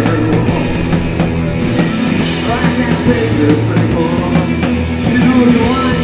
I can't take this anymore. You know you wanna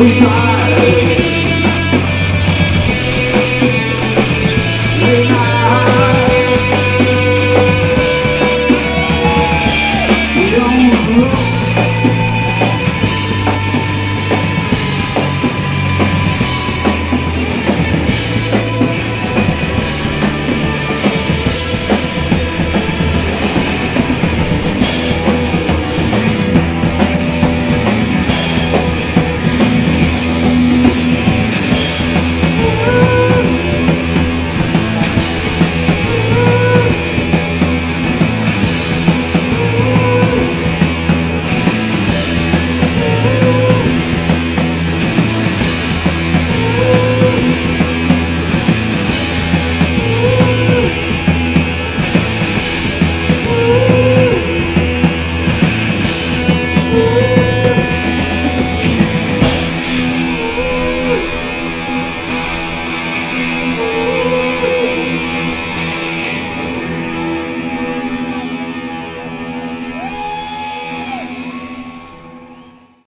we died.